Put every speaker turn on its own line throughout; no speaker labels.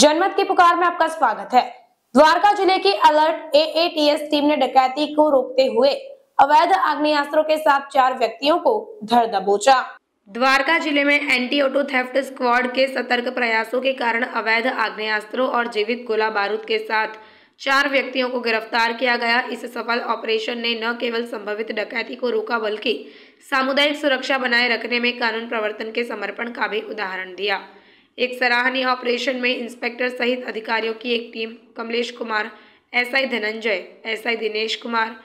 जनमत की पुकार में आपका स्वागत है। द्वारका ज़िले की अलर्ट एएटीएस टीम ने डकैती को रोकते हुए अवैध आग्नेयास्त्रों के साथ चार व्यक्तियों को धर दबोचा। द्वारका ज़िले में एंटी ऑटो थेफ्ट स्क्वाड के सतर्क प्रयासों के कारण अवैध आग्नेयास्त्रों और जीवित गोला बारूद के साथ चार व्यक्तियों को गिरफ़्तार किया गया। इस सफल ऑपरेशन ने न केवल संभवित डकैती को रोका, बल्कि सामुदायिक सुरक्षा बनाए रखने में कानून प्रवर्तन के समर्पण का भी उदाहरण दिया। एक सराहनीय ऑपरेशन में इंस्पेक्टर सहित अधिकारियों की एक team, Kamlesh Kumar, SI Dhananjay, SI Dinesh Kumar,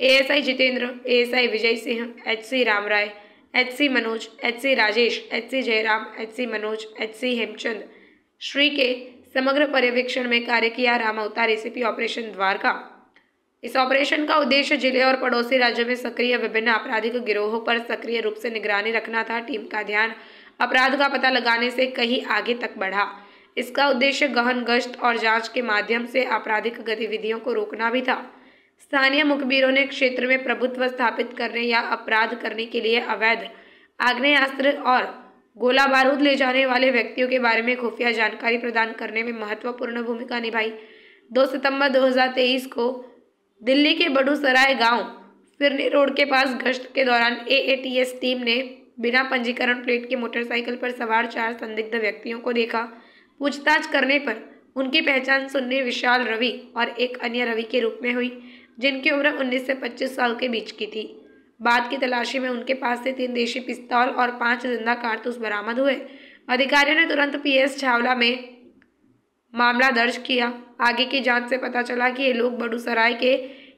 ASI Jitendra, ASI Vijay Singh, HC Ramrai, HC Manoj, HC Rajesh, HC Jairam, HC Manoj, HC Hemchand. Shri के समग्र पर्यवेक्षण में कार्य किया राम अवतार एसीपी ऑपरेशन द्वारका। इस ऑपरेशन का उद्देश्य ज़िले और पड़ोसी राज्यों में सक्रिय विभिन्न आपराधिक गिरोहों पर सक्रिय रूप से निगरानी रखना था। टीम का ध्यान अपराध का पता लगाने से कहीं आगे तक बढ़ा। इसका उद्देश्य गहन गश्त और जाँच के माध्यम से आपराधिक गतिविधियों को रोकना भी था। स्थानीय मुखबिरों ने क्षेत्र में प्रभुत्व स्थापित करने या अपराध करने के लिए अवैध आग्नेयास्त्र और गोला बारूद ले जाने वाले व्यक्तियों के बारे में खुफिया जानकारी प्रदान करने में महत्वपूर्ण भूमिका निभाई। 2 सितंबर 2023 को दिल्ली के बड़ूसराय गाँव फिरनी रोड के पास गश्त के दौरान एएटीएस टीम ने बिना पंजीकरण प्लेट के मोटरसाइकिल पर सवार चार संदिग्ध व्यक्तियों को देखा। पूछताछ करने पर उनकी पहचान सुनने विशाल रवि और एक अन्य रवि के रूप में हुई, जिनकी उम्र 19 से 25 साल के बीच की थी। बाद की तलाशी में उनके पास से तीन देशी पिस्तौल और पाँच ज़िंदा कारतूस बरामद हुए। अधिकारियों ने तुरंत पीएस छावला में मामला दर्ज किया। आगे की जाँच से पता चला कि ये लोग बड़ूसराय के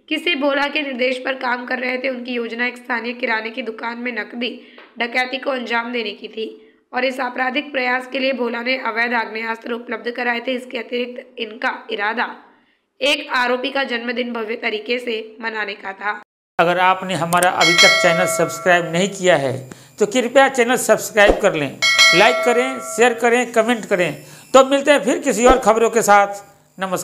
किसी भोला के निर्देश पर काम कर रहे थे। उनकी योजना एक स्थानीय किराने की दुकान में नकदी डकैती को अंजाम देने की थी और इस आपराधिक प्रयास के लिए भोला ने अवैध आग्नेयास्त्र उपलब्ध कराए थे, इसके अतिरिक्त इनका इरादा एक आरोपी का जन्मदिन भव्य तरीके से मनाने का था।
अगर आपने हमारा अभी तक चैनल सब्सक्राइब नहीं किया है तो कृपया चैनल सब्सक्राइब कर लें, लाइक करें, शेयर करें, कमेंट करें। तो मिलते हैं फिर किसी और खबरों के साथ। नमस्कार।